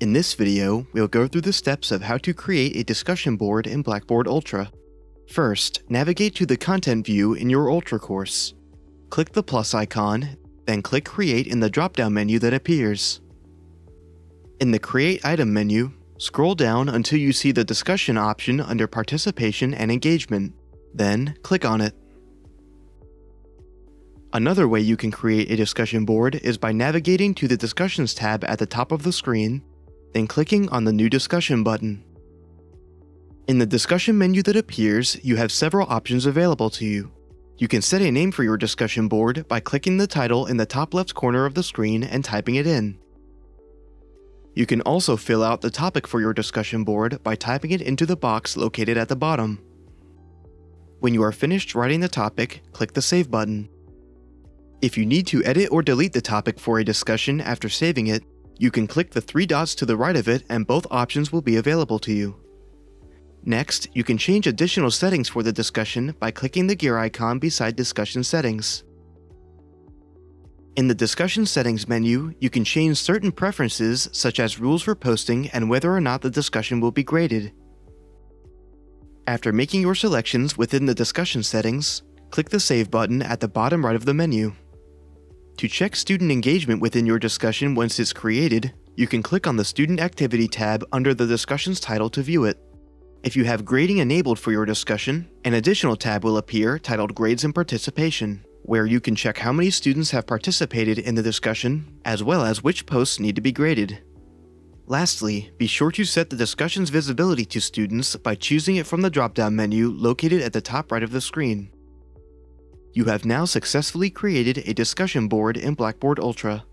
In this video, we'll go through the steps of how to create a discussion board in Blackboard Ultra. First, navigate to the content view in your Ultra course. Click the plus icon, then click Create in the drop-down menu that appears. In the Create Item menu, scroll down until you see the discussion option under Participation and Engagement. Then, click on it. Another way you can create a discussion board is by navigating to the Discussions tab at the top of the screen, then clicking on the New Discussion button. In the discussion menu that appears, you have several options available to you. You can set a name for your discussion board by clicking the title in the top left corner of the screen and typing it in. You can also fill out the topic for your discussion board by typing it into the box located at the bottom. When you are finished writing the topic, click the Save button. If you need to edit or delete the topic for a discussion after saving it, you can click the three dots to the right of it and both options will be available to you. Next, you can change additional settings for the discussion by clicking the gear icon beside Discussion Settings. In the Discussion Settings menu, you can change certain preferences such as rules for posting and whether or not the discussion will be graded. After making your selections within the discussion settings, click the Save button at the bottom right of the menu. To check student engagement within your discussion once it's created, you can click on the Student Activity tab under the discussion's title to view it. If you have grading enabled for your discussion, an additional tab will appear titled Grades and Participation, where you can check how many students have participated in the discussion, as well as which posts need to be graded. Lastly, be sure to set the discussion's visibility to students by choosing it from the drop-down menu located at the top right of the screen. You have now successfully created a discussion board in Blackboard Ultra.